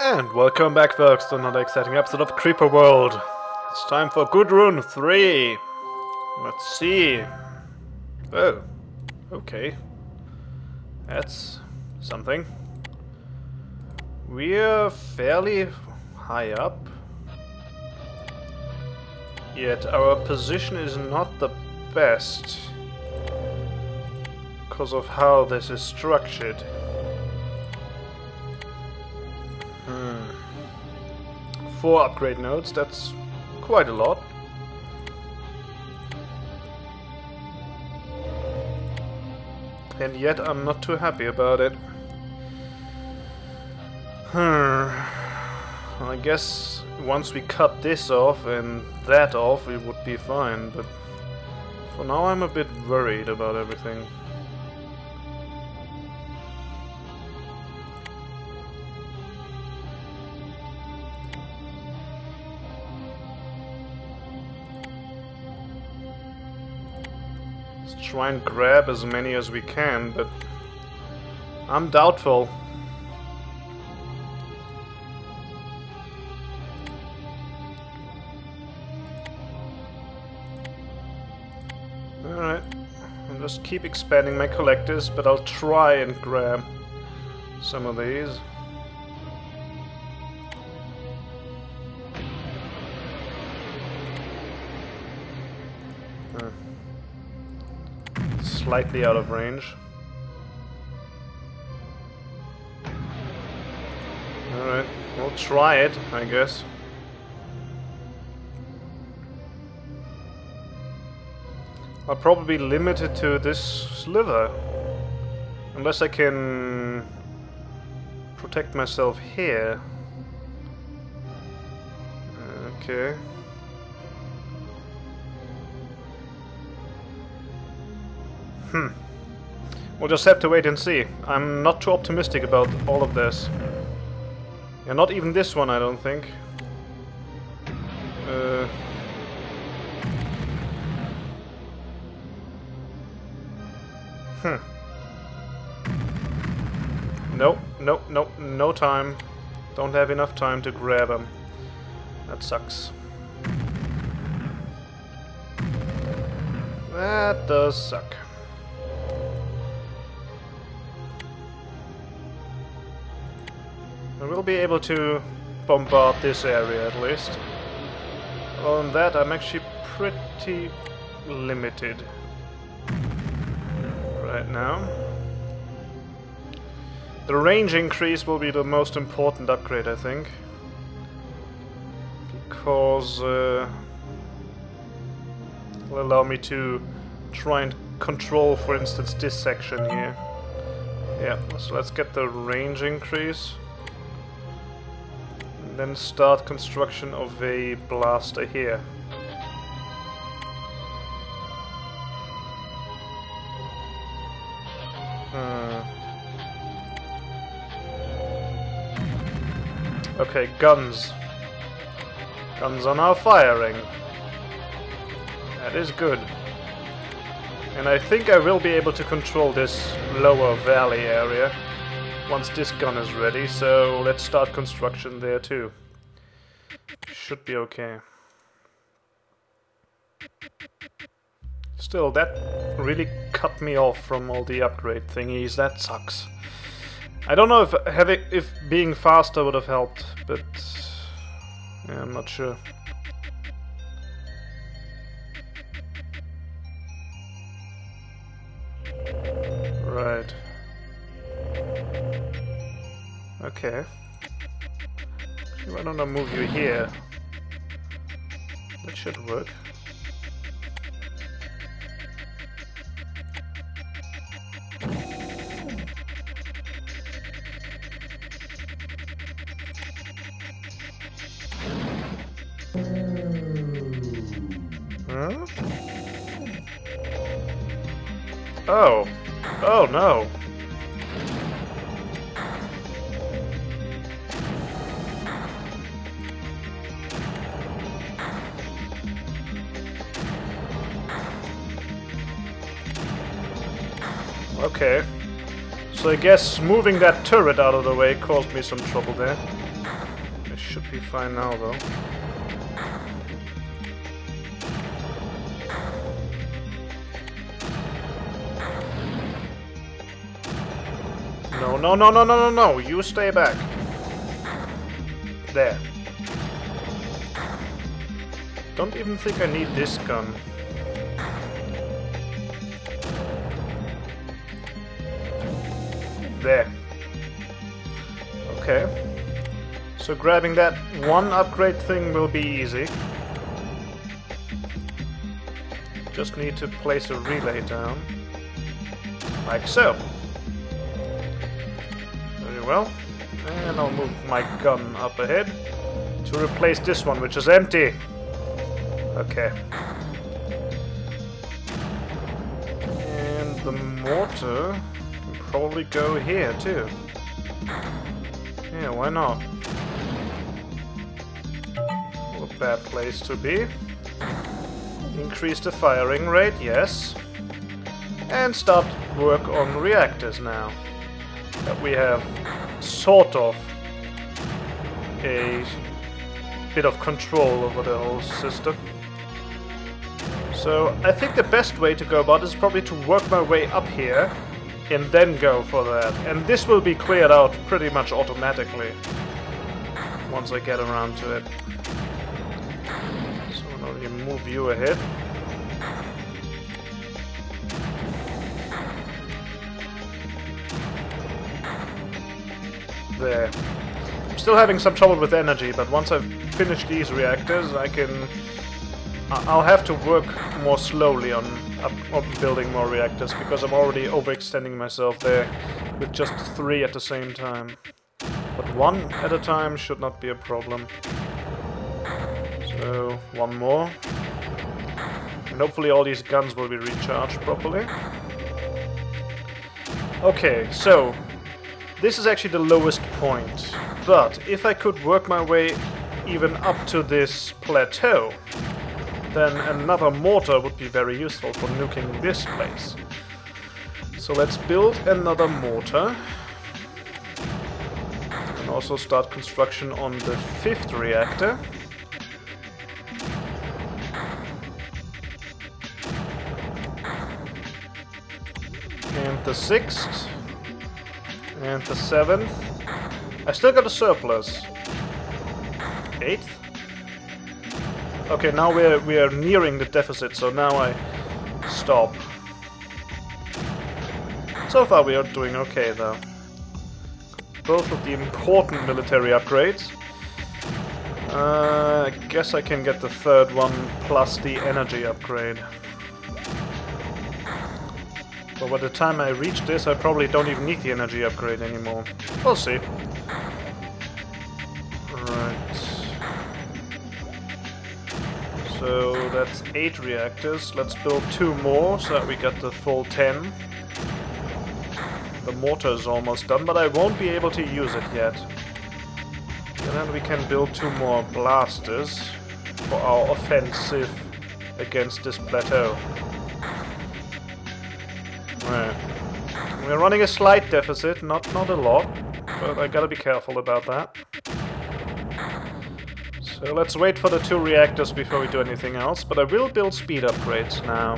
And welcome back folks to another exciting episode of Creeper World. It's time for Gudrun 3. Let's see. Oh, okay. That's something. We're fairly high up. Yet our position is not the best. Because of how this is structured. Four upgrade nodes, that's quite a lot. And yet I'm not too happy about it. Hmm. I guess once we cut this off and that off, we would be fine, but for now I'm a bit worried about everything. Let's try and grab as many as we can, but I'm doubtful. Alright, I'll just keep expanding my collectors, but I'll try and grab some of these. Slightly out of range. Alright, we'll try it, I guess. I'll probably be limited to this sliver. Unless I can protect myself here. Okay. Hmm. We'll just have to wait and see. I'm not too optimistic about all of this. Yeah, not even this one, I don't think. Uh... Hmm. Nope, nope, nope, no time. Don't have enough time to grab them. That sucks. That does suck. I will be able to bombard this area at least. On that I'm actually pretty limited right now. The range increase will be the most important upgrade I think. Because uh, will allow me to try and control for instance this section here. Yeah, so let's get the range increase then start construction of a blaster here. Hmm. Okay, guns. Guns are now firing. That is good. And I think I will be able to control this lower valley area once this gun is ready, so let's start construction there too. Should be okay. Still, that really cut me off from all the upgrade thingies, that sucks. I don't know if having if being faster would have helped, but yeah, I'm not sure. Right. Okay. Why don't I move you here? That should work. Huh? Oh. Oh no. Okay. So I guess moving that turret out of the way caused me some trouble there. I should be fine now, though. No, no, no, no, no, no, no! You stay back. There. Don't even think I need this gun. There. Okay. So grabbing that one upgrade thing will be easy. Just need to place a relay down. Like so. Very well. And I'll move my gun up ahead to replace this one, which is empty. Okay. And the mortar probably go here too. Yeah, why not? What a bad place to be. Increase the firing rate, yes. And start work on reactors now. That we have sort of a bit of control over the whole system. So I think the best way to go about is probably to work my way up here and then go for that. And this will be cleared out pretty much automatically once I get around to it. So now you move you ahead. There. I'm still having some trouble with energy, but once I've finished these reactors, I can... I'll have to work more slowly on, on building more reactors, because I'm already overextending myself there with just three at the same time. But one at a time should not be a problem. So, one more. And hopefully all these guns will be recharged properly. Okay, so this is actually the lowest point, but if I could work my way even up to this plateau, then another mortar would be very useful for nuking this place. So let's build another mortar. And also start construction on the fifth reactor. And the sixth. And the seventh. I still got a surplus. Eighth? Okay, now we're we are nearing the deficit, so now I stop. So far we are doing okay though. Both of the important military upgrades. Uh, I guess I can get the third one plus the energy upgrade. But by the time I reach this, I probably don't even need the energy upgrade anymore. We'll see. So that's 8 reactors. Let's build 2 more so that we get the full 10. The mortar is almost done, but I won't be able to use it yet. And then we can build 2 more blasters for our offensive against this plateau. Right. We're running a slight deficit, not not a lot, but I gotta be careful about that. So let's wait for the two reactors before we do anything else, but I will build speed upgrades now.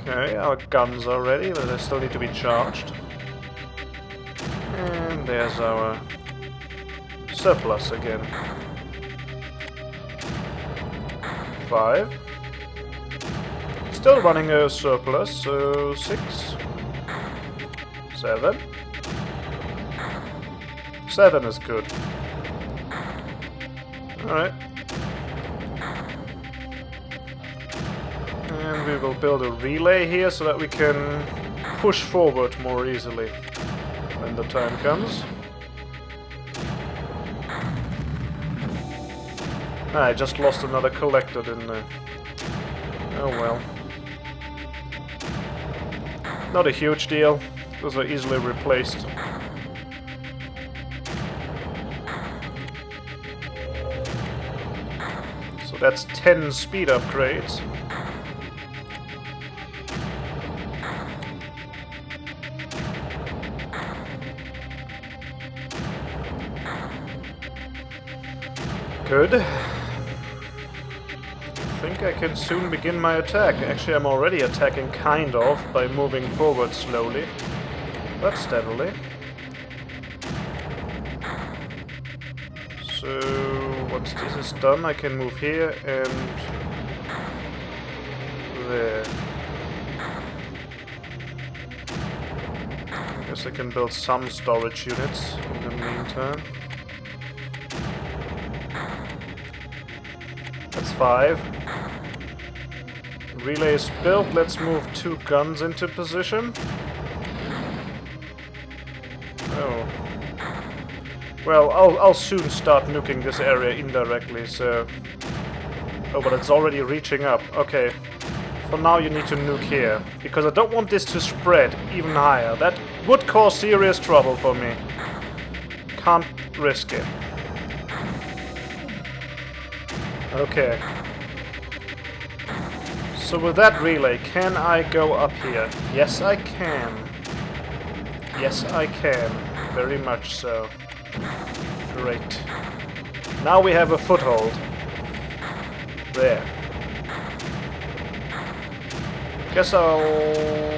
Okay, our guns are ready, but they still need to be charged. And there's our surplus again. Five. Still running a surplus, so six, seven. Seven is good. Alright. And we will build a relay here so that we can push forward more easily when the time comes. Ah, I just lost another collector, didn't I? Oh well. Not a huge deal. Those are easily replaced. That's 10 speed upgrades. Good. I think I can soon begin my attack. Actually, I'm already attacking kind of by moving forward slowly, but steadily. So, once this is done, I can move here and there. I guess I can build some storage units in the meantime. That's five. Relay is built. Let's move two guns into position. Oh. Well, I'll, I'll soon start nuking this area indirectly, so... Oh, but it's already reaching up. Okay. For now you need to nuke here, because I don't want this to spread even higher. That would cause serious trouble for me. Can't risk it. Okay. So with that relay, can I go up here? Yes, I can. Yes, I can. Very much so. Great. Now we have a foothold. There. Guess I'll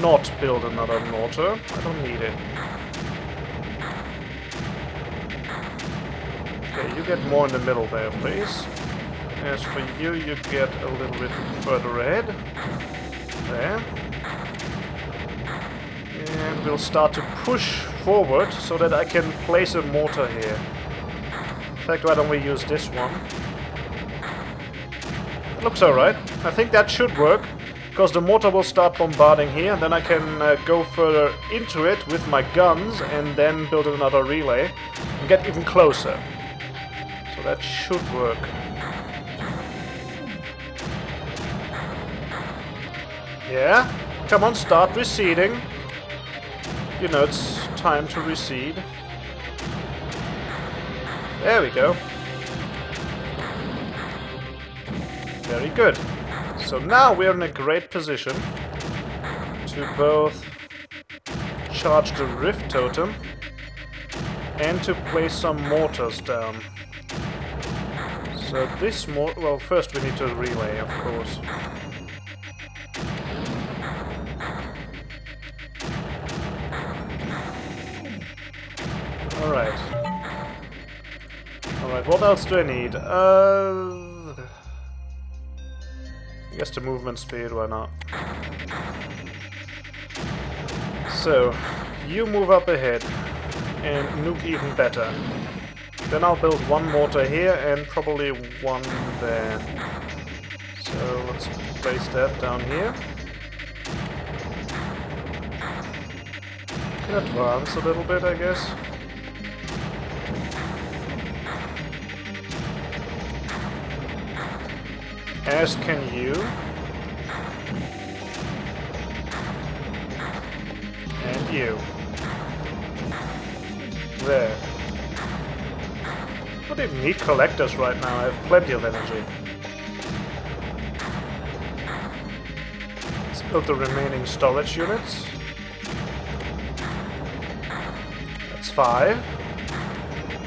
not build another mortar. I don't need it. Okay, you get more in the middle there, please. As for you, you get a little bit further ahead. There. We'll start to push forward so that I can place a mortar here. In fact, why don't we use this one? It looks alright. I think that should work, because the mortar will start bombarding here, and then I can uh, go further into it with my guns, and then build another relay, and get even closer. So that should work. Yeah? Come on, start receding. You know, it's time to recede. There we go. Very good. So now we're in a great position to both charge the Rift Totem and to place some mortars down. So this more well first we need to relay of course. What else do I need? Uh, I guess the movement speed, why not? So, you move up ahead and nuke even better. Then I'll build one mortar here and probably one there. So let's place that down here. Can advance a little bit, I guess. As can you. And you. There. I don't even need collectors right now, I have plenty of energy. Let's build the remaining storage units. That's five.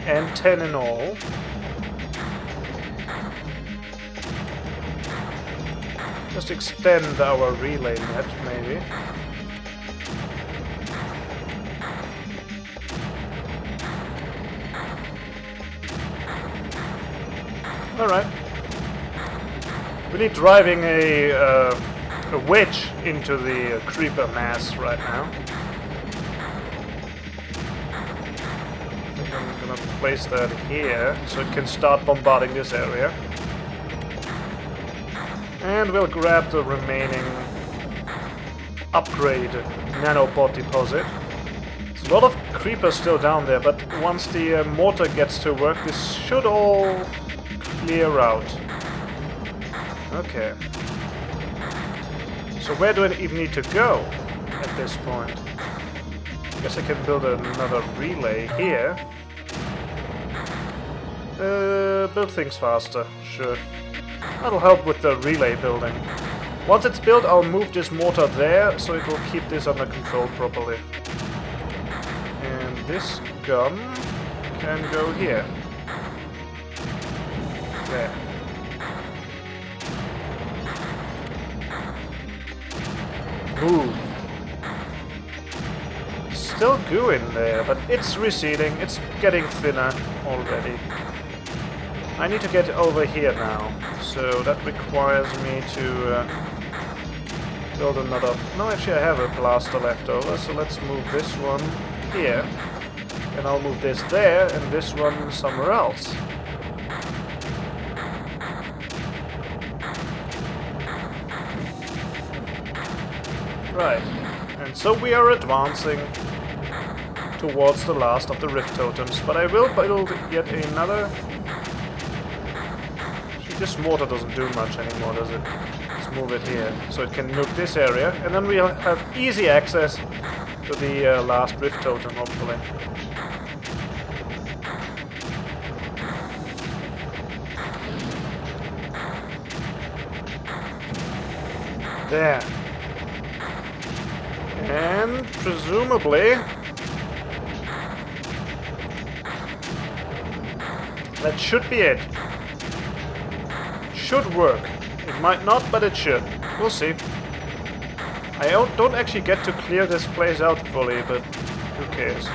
And ten in all. Extend our relay net, maybe. Alright. We need driving a, uh, a wedge into the uh, creeper mass right now. I think I'm gonna place that here so it can start bombarding this area. And we'll grab the remaining upgrade nanopod deposit. There's a lot of creepers still down there, but once the uh, mortar gets to work, this should all clear out. Okay. So where do I even need to go at this point? I guess I can build another relay here. Uh, build things faster, sure. That'll help with the relay building. Once it's built, I'll move this mortar there, so it will keep this under control properly. And this gun can go here. There. Move. Still goo in there, but it's receding. It's getting thinner already. I need to get over here now, so that requires me to uh, build another... No, actually I have a blaster left over, so let's move this one here. And I'll move this there, and this one somewhere else. Right. And so we are advancing towards the last of the Rift Totems, but I will build yet another... This mortar doesn't do much anymore, does it? Let's move it here, so it can nuke this area, and then we'll have easy access to the uh, last Rift Totem, hopefully. There. And presumably... That should be it. Should work. It might not, but it should. We'll see. I don't actually get to clear this place out fully, but who cares.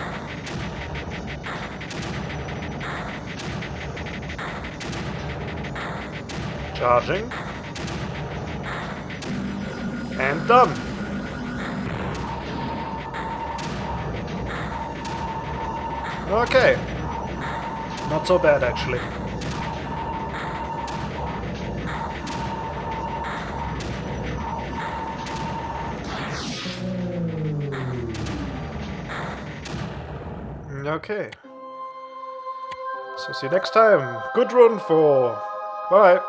Charging. And done. Okay. Not so bad, actually. Okay. So see you next time. Gudrun for... Bye.